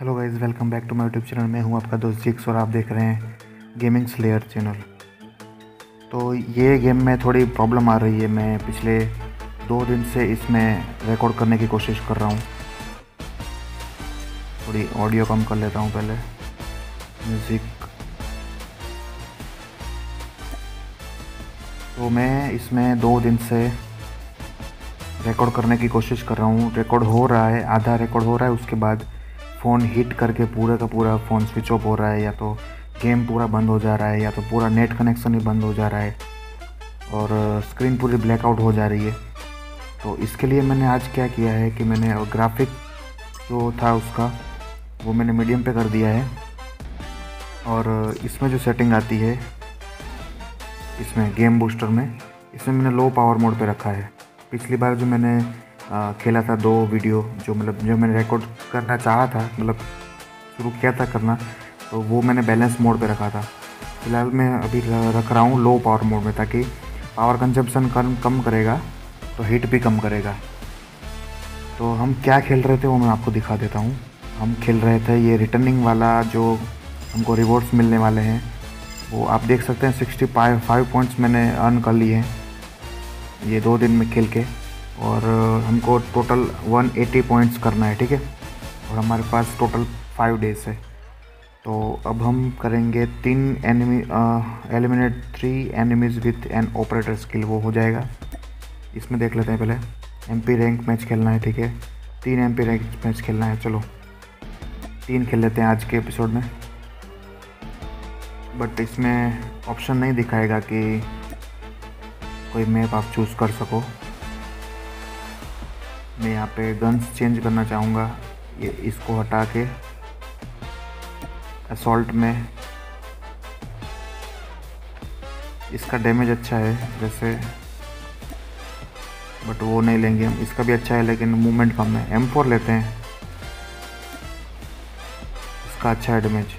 Hello guys welcome back to my YouTube channel मैं हूँ आपका दोस्त जिक्स और आप देख रहे हैं गेमिंग स्लेयर चैनल तो ये गेम में थोड़ी प्रॉब्लम आ रही है। मैं पिछले दो दिन से इसमें रिकॉर्ड करने की कोशिश कर रहा हूँ। थोड़ी ऑडियो कम कर लेता हूँ पहले। म्यूज़िक तो मैं इसमें दो दिन से रिकॉर्ड करने की कोशिश कर रहा हूँ। रिकॉर्ड हो रहा है, आधा रिकॉर्ड हो रहा है, उसके बाद फ़ोन हिट करके पूरा का पूरा फ़ोन स्विच ऑफ़ हो रहा है, या तो गेम पूरा बंद हो जा रहा है, या तो पूरा नेट कनेक्शन ही बंद हो जा रहा है, और स्क्रीन पूरी ब्लैकआउट हो जा रही है। तो इसके लिए मैंने आज क्या किया है कि मैंने ग्राफिक जो था उसका, वो मैंने मीडियम पे कर दिया है, और इसमें जो सेटिंग आती है, इसमें गेम बूस्टर में, इसमें मैंने लो पावर मोड पे रखा है। पिछली बार जो मैंने खेला था दो वीडियो जो मतलब जो मैंने रिकॉर्ड करना चाहा था मतलब शुरू किया था करना तो वो मैंने बैलेंस मोड पे रखा था। फ़िलहाल मैं अभी रख रहा हूँ लो पावर मोड में ताकि पावर कंजप्शन कम कम करेगा तो हीट भी कम करेगा। तो हम क्या खेल रहे थे वो मैं आपको दिखा देता हूँ। हम खेल रहे थे ये रिटर्निंग वाला जो हमको रिवॉर्ड्स मिलने वाले हैं। वो आप देख सकते हैं सिक्सटी फाइव फाइव पॉइंट्स मैंने अर्न कर लिए हैं। ये दो दिन में खेल के। और हमको टोटल 180 पॉइंट्स करना है, ठीक है? और हमारे पास टोटल फाइव डेज़ है। तो अब हम करेंगे तीन enemy eliminate three enemies with an operator skill वो हो जाएगा। इसमें देख लेते हैं पहले। एम पी रैंक मैच खेलना है, ठीक है? तीन एम पी रैंक मैच खेलना है, चलो। तीन खेल लेते हैं आज के एपिसोड में। बट इसमें ऑप्शन नहीं दिखाएगा कि कोई मैप आप चूज़ कर सको। मैं यहाँ पे गन्स चेंज करना चाहूँगा। ये इसको हटा के असॉल्ट में। इसका डैमेज अच्छा है जैसे बट वो नहीं लेंगे हम। इसका भी अच्छा है, लेकिन मूवमेंट कम है। एम फोर लेते हैं। इसका अच्छा है डैमेज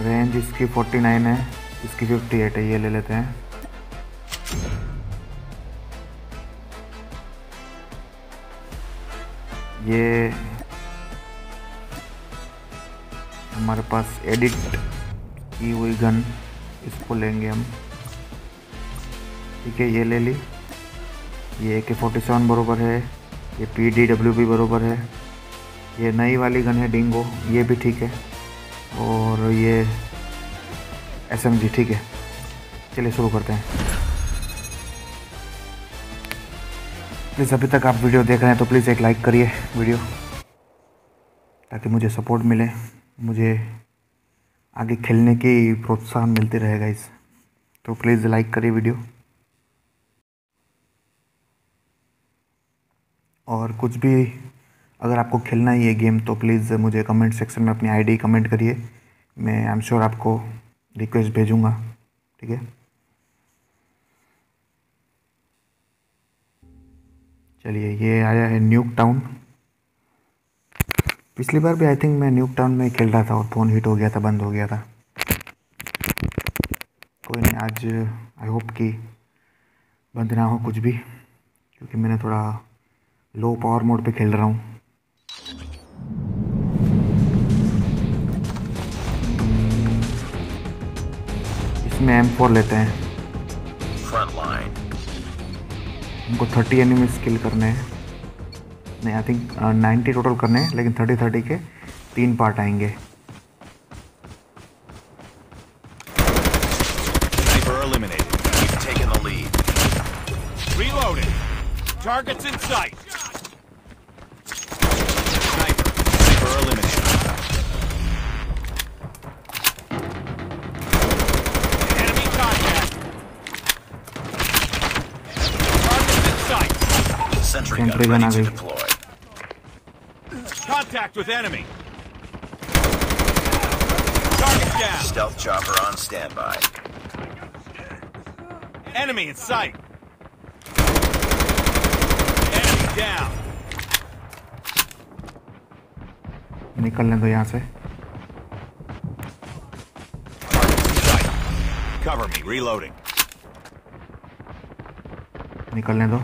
रेंज इसकी 49 है, इसकी 58 है, ये ले लेते हैं। ये हमारे पास एडिट की हुई गन इसको लेंगे हम। ठीक है, ये ले ली। ये ए के फोर्टी सेवन बरोबर है, ये पी डी डब्ल्यू भी बरोबर है। ये नई वाली गन है डिंगो ये भी ठीक है। और ये एस एम जी ठीक है। चलिए शुरू करते हैं। प्लीज़ अभी तक आप वीडियो देख रहे हैं तो प्लीज़ एक लाइक करिए वीडियो, ताकि मुझे सपोर्ट मिले, मुझे आगे खेलने की प्रोत्साहन मिलते रहेगा इस तो प्लीज़ लाइक करिए वीडियो. और कुछ भी अगर आपको खेलना ही है गेम तो प्लीज़ मुझे कमेंट सेक्शन में अपनी आईडी कमेंट करिए. मैं आई एम श्योर आपको रिक्वेस्ट भेजूँगा, ठीक है? चलिए, ये आया है न्यूक टाउन पिछली बार भी आई थिंक मैं न्यूक टाउन में खेल रहा था और फ़ोन हिट हो गया था, बंद हो गया था। कोई नहीं, आज आई होप कि बंद ना हो कुछ भी, क्योंकि मैंने थोड़ा लो पावर मोड पे खेल रहा हूँ। इसमें एम फोर लेते हैं। हमको थर्टी एनिमीज किल करने हैं। नहीं आई थिंक नाइन्टी टोटल करने हैं, लेकिन थर्टी थर्टी के तीन पार्ट आएँगे। Targets in sight. ready uh to गई deploy. Contact with enemy. Target down. Stealth chopper on standby. Enemy in sight. Enemy down. निकलने दो यहाँ से Sight. Cover me. Reloading. निकलने दो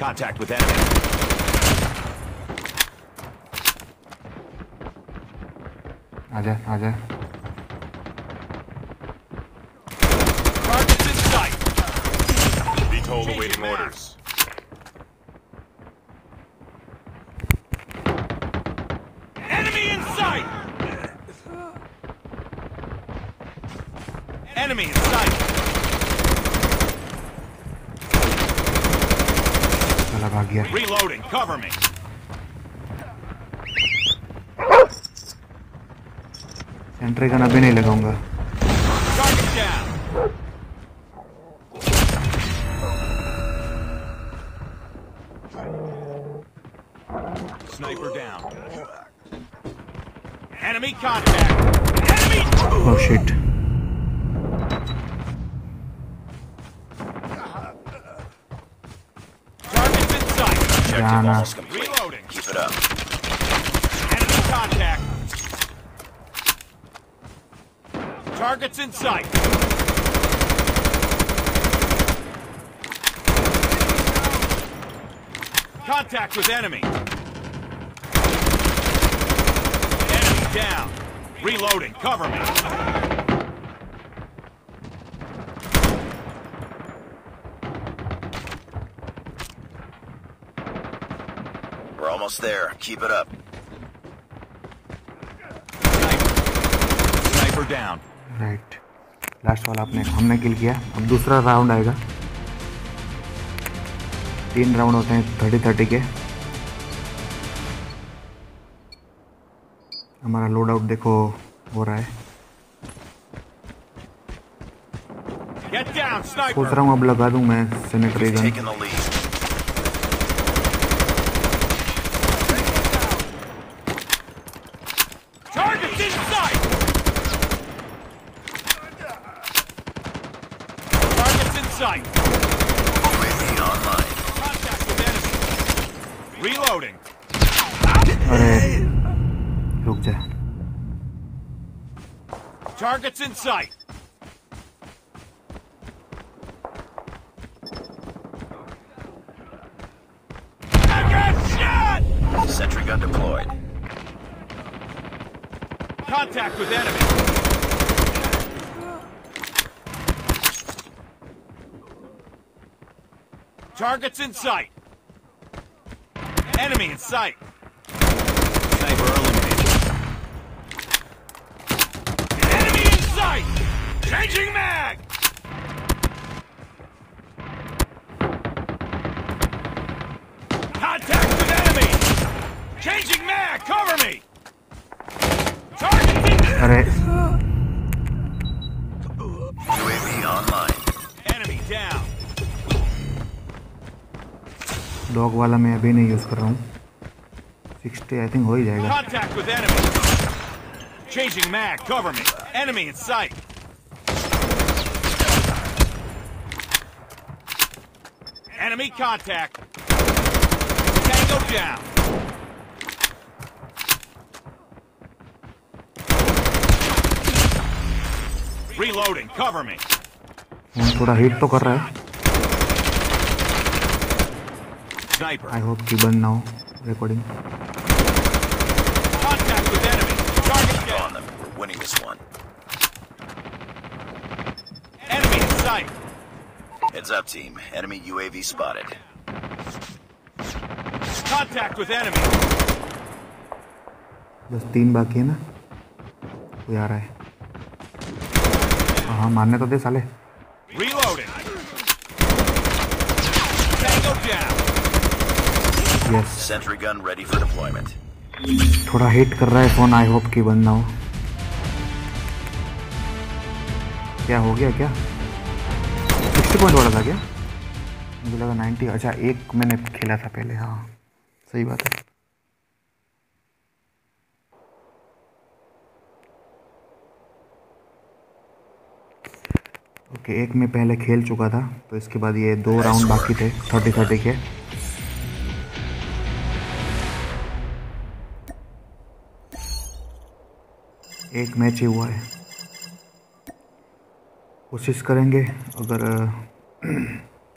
Contact with enemy. Hadi hadi. Targets in sight. Be told awaiting orders. Enemy in sight. Enemy in sight. Reloading, cover me. Sentry gun अभी नहीं लगाऊंगा Target down. Sniper down. Enemy contact. Enemy. Oh shit Target's in sight. Objective Jana. Target's in sight. Contact with enemy. Enemy down. Reloading. Cover me. We're almost there. Keep it up. Sniper. Sniper down. Right last वाला आपने हमने किल किया। अब दूसरा round आएगा। तीन round होते हैं थर्टी थर्टी के। हमारा लोड आउट देखो हो रहा है। सोच रहा हूँ अब लगा दूँ मैं sentry gun Target's in sight. I got shot! Sentry gun deployed. Contact with enemy. Target's in sight. Enemy in sight. Sniper eliminated. Enemy in sight! Changing mag! Contact with enemy! Changing mag! Cover me! Target's in अरे UAV online. Enemy down. Dog वाला मैं अभी नहीं use कर रहा हूँ sixty I think हो ही जाएगा Contact with enemy. Changing mag. Cover me. Enemy in sight. Enemy contact. Tango down. Reloading. Cover me. Phone थोड़ा हिट तो कर रहा है Sniper. आई होप कि बंद ना हो recording Contact with enemy. Target down. On them. We're winning this one. Enemy in sight. Heads up, team. Enemy UAV spotted. Contact with enemy. बस तीन बाकी है ना कोई आ रहा है हाँ मारने तो दे साले Reloading. Tango down. Yes Sentry gun ready for deployment. थोड़ा हिट कर रहा है फ़ोन आई होप कि बंद ना हो क्या हो गया क्या सिक्सटी पॉइंट वाला था क्या? मुझे लगा नाइन्टी अच्छा एक मैंने खेला था पहले हाँ। सही बात है। ओके एक में पहले खेल चुका था तो इसके बाद ये दो राउंड बाकी थे थर्टी थर्टी के। एक मैच ही हुआ है। कोशिश करेंगे। अगर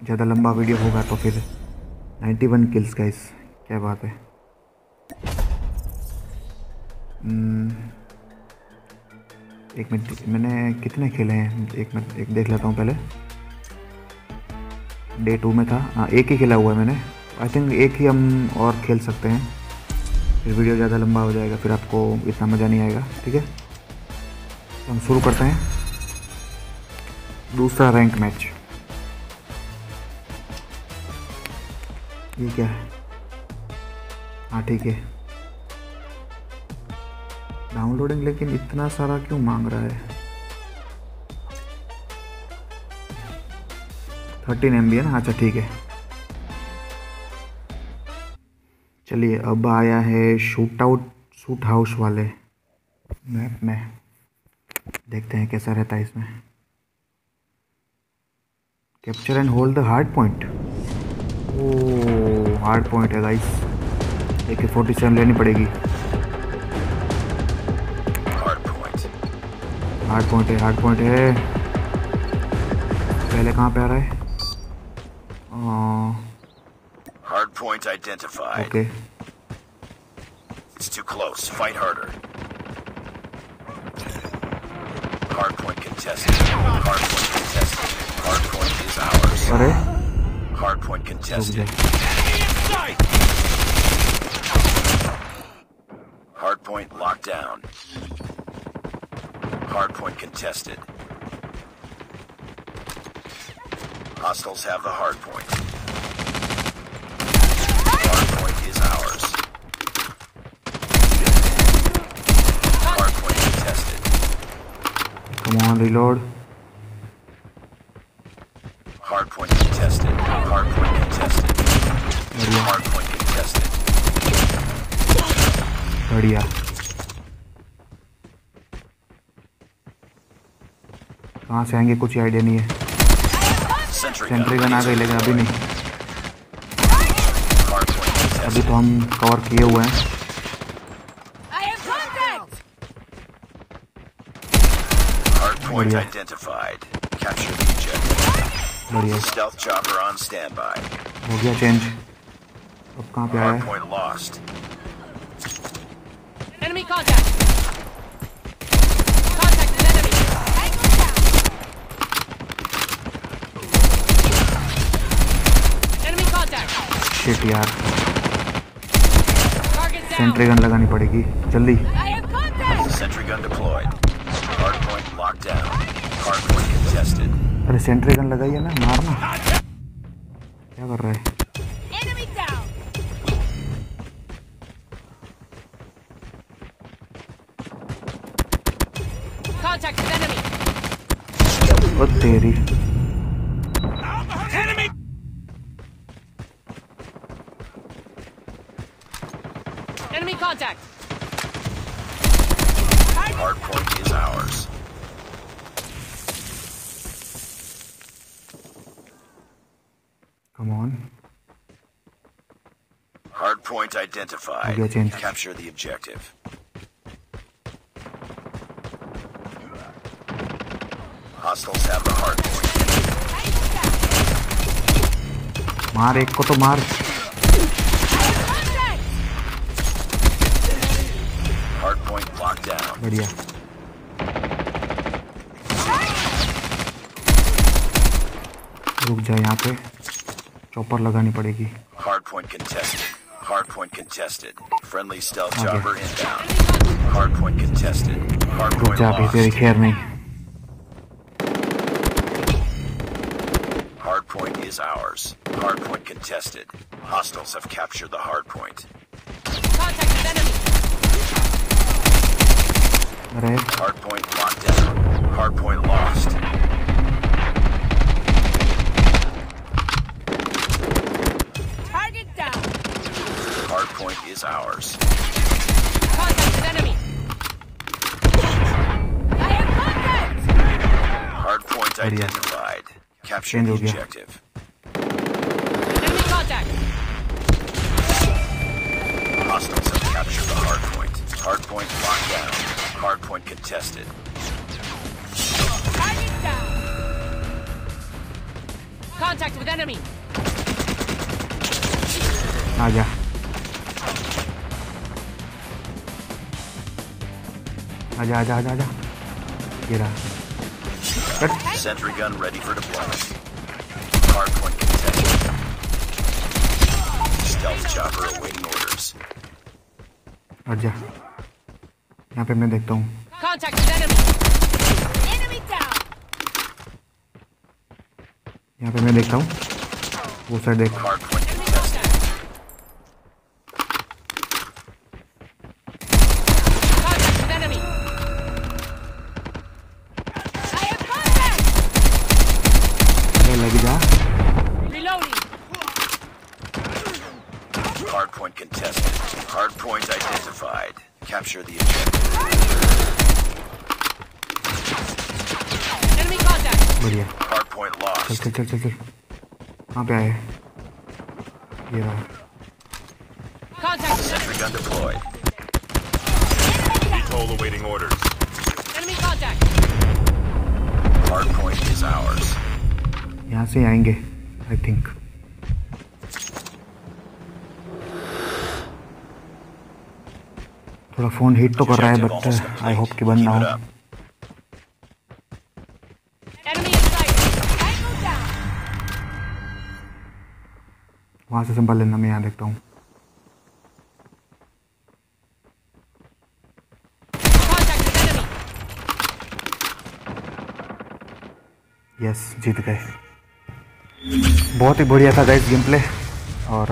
ज़्यादा लंबा वीडियो होगा तो फिर 91 किल्स का इस क्या बात है। एक मिनट, मैंने कितने खेले हैं? एक मिनट, एक देख लेता हूँ पहले। डे टू में था। हाँ एक ही खेला हुआ है मैंने। आई थिंक एक ही हम और खेल सकते हैं। फिर वीडियो ज़्यादा लंबा हो जाएगा, फिर आपको इतना मज़ा नहीं आएगा, ठीक है? तो हम शुरू करते हैं। दूसरा रैंक मैच ये क्या है. हाँ ठीक है. डाउनलोडिंग लेकिन इतना सारा क्यों मांग रहा है? थर्टीन एम बी है ना? अच्छा ठीक है. चलिए, अब आया है शूट आउट शूट हाउस वाले मैप में. देखते हैं कैसा रहता है इसमें. Capture and hold the hard point oh hard point है guys A K forty seven लेनी पड़ेगी Hard point. हार्ड पॉइंट है हार्ड पॉइंट है पहले कहाँ पे आ रहा है Hard point identified. Okay It's too close. Fight harder. Hard point contested. Hard point contested. Hardpoint is ours. Butter? Hardpoint contested. Hardpoint locked down. Hardpoint contested. Hostiles have the hardpoint. Hardpoint is ours. Hardpoint contested. Come on, reload. Contested. Hard point contested. बढ़िया Hard point contested. बढ़िया कहाँ से आएँगे कुछ idea नहीं है Sentry gun आ गई लेकिन अभी नहीं अभी तो हम कवर किए हुए हैं I have contact! Hard point बढ़िया। identified. Capture the objective. बढ़िया। स्टेल्थ चॉपर ऑन स्टैंडबाय हो गया चेंज अब कहाँ पे आया है? Point lost enemy contact sentry gun लगानी पड़ेगी। जल्दी। Sentry gun deployed hard point lockdown hard point contested अरे सेंट्री गन लगाइए ना मारना। क्या कर रहा है? तेरी। Identified. Capture the objective. Hostiles have the hard point. मार एक को तो मार Hard point locked down. बढ़िया रुक जा यहाँ पे चॉपर लगानी पड़ेगी Hard point contested. Hardpoint contested. Friendly stealth okay. chopper inbound. Hardpoint contested. Hardpoint Good job, lost. you did me. Hardpoint is ours. Hardpoint contested. Hostiles have captured the hardpoint. Contact with enemy! Right. Hardpoint locked down. Hardpoint lost. point is ours. Contact enemy! I have contact! Hardpoint identified. Capture the objective. Enemy contact! Hostiles have captured the Hard point locked down. Hard point contested. Target down! Contact with enemy! Ah, yeah. आजा आजा आजा आजा ये रहा cut Sentry gun ready for deployment. Hardpoint contested. Stealth chopper awaiting orders. हट जा यहाँ पे मैं देखता हूँ Contact with enemy. Enemy down. यहाँ पे मैं देखता हूँ वो साइड देख बढ़िया Hardpoint चल lost. चल चल चल चल कहाँ पे आए ये रहा Contact with Sentry gun deployed. VTOL awaiting orders. enemy contact. Hardpoint is ours. यहाँ से आएंगे आई थिंक थोड़ा फ़ोन हीट तो कर रहा है बट आई होप कि बंद ना हो. वहाँ से संभाल लेना मैं यहाँ देखता हूँ. यस जीत गए बहुत ही बढ़िया था गाइस गेम प्ले और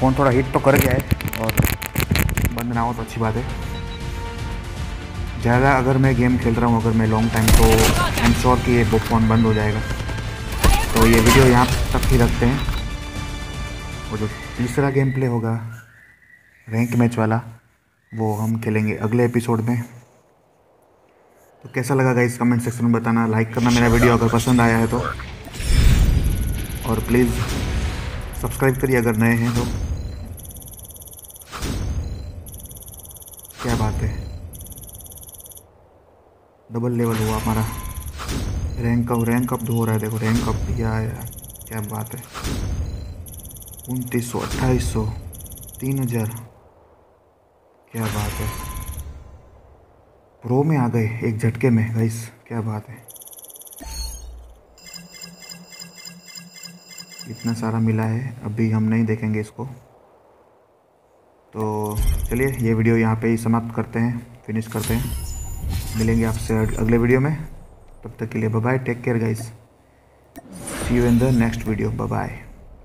फ़ोन थोड़ा हिट तो कर गया है और ना हो तो अच्छी बात है। ज़्यादा अगर मैं गेम खेल रहा हूँ, अगर मैं लॉन्ग टाइम तो आई एम श्योर कि ये बुक फ़ोन बंद हो जाएगा। तो ये वीडियो यहाँ तक ही रखते हैं। और जो तीसरा गेम प्ले होगा रैंक मैच वाला, वो हम खेलेंगे अगले एपिसोड में। तो कैसा लगा गाइस कमेंट सेक्शन में बताना लाइक करना मेरा वीडियो अगर पसंद आया है तो। और प्लीज़ सब्सक्राइब करिए अगर नए हैं तो। क्या बात है? डबल लेवल हुआ हमारा। रैंक कब रैंक अप हो रहा है, देखो रैंक अप या यार। क्या बात है? उनतीस सौ, अट्ठाईस सौ, तीन हज़ार। क्या बात है? प्रो में आ गए, एक झटके में गाइस क्या बात है? इतना सारा मिला है, अभी हम नहीं देखेंगे इसको। तो चलिए, ये वीडियो यहाँ पे ही समाप्त करते हैं फिनिश करते हैं। मिलेंगे आपसे अगले वीडियो में। तब तक के लिए bye take care guys see you in the next video bye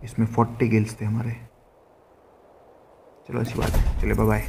इसमें फोर्टी गिल्स थे हमारे। चलो, अच्छी बात है। चलिए बाय